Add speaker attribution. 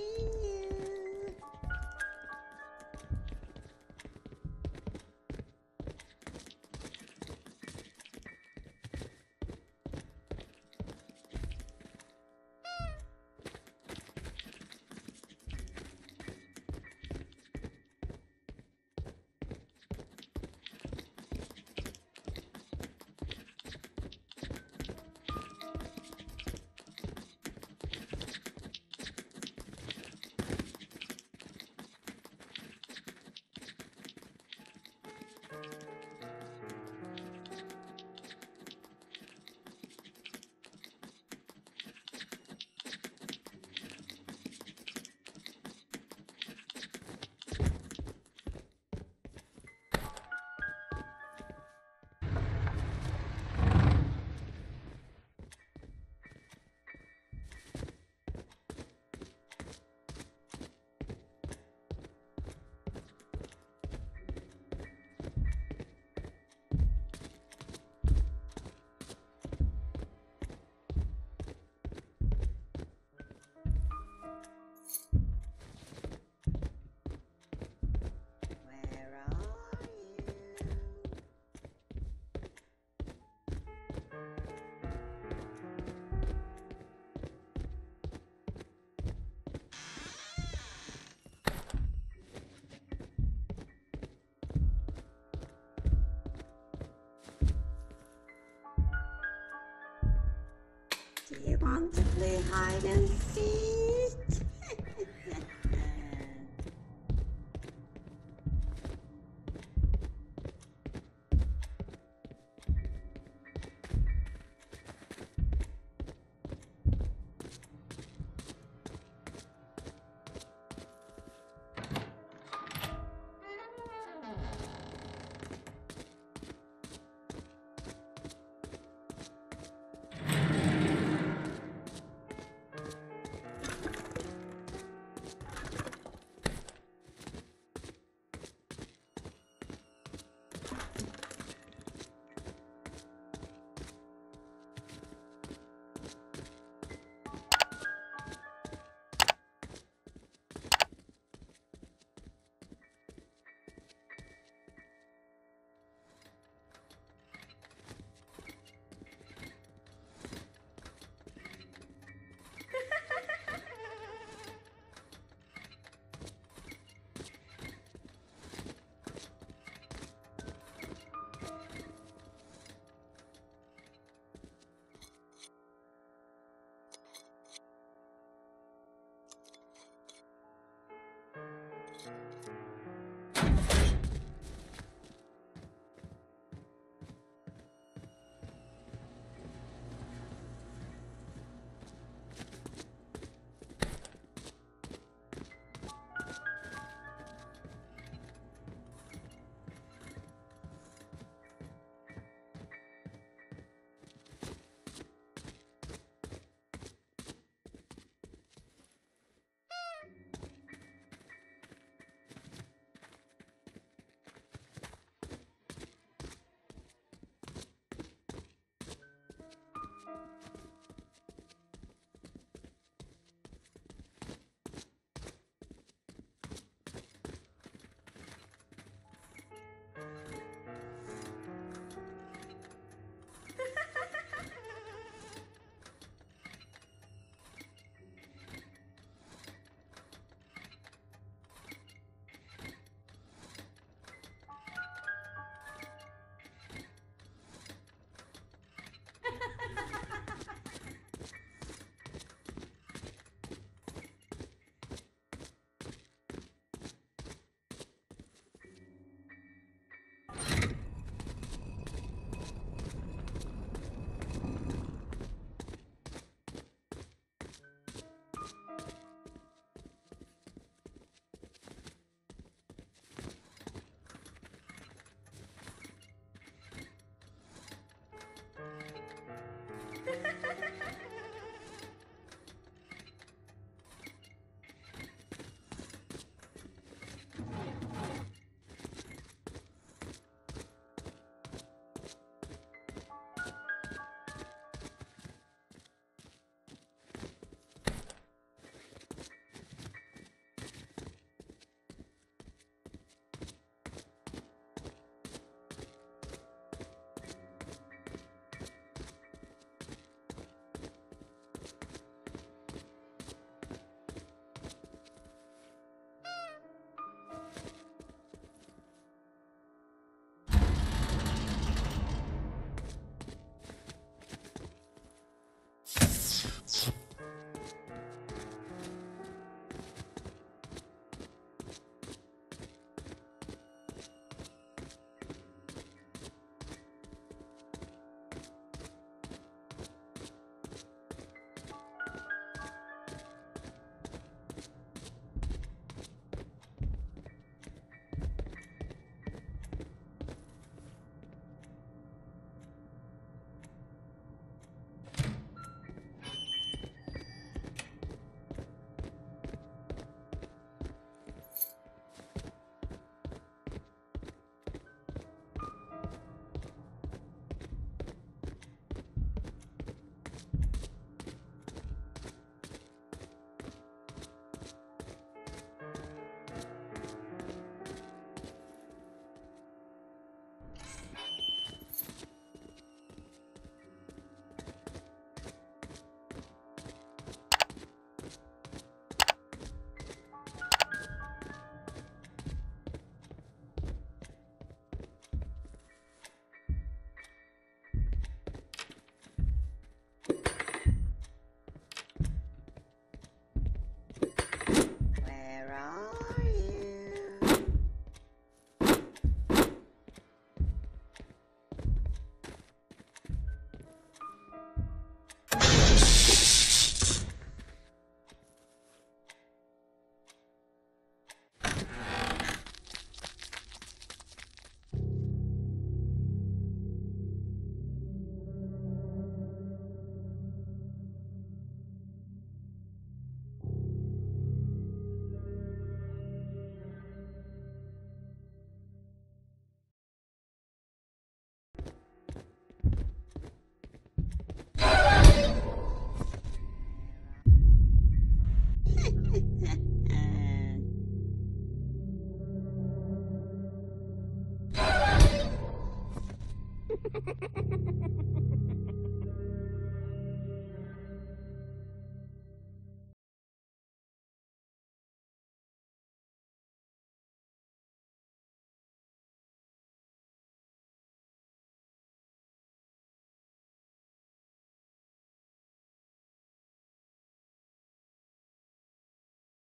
Speaker 1: Bye. Play hide and seek?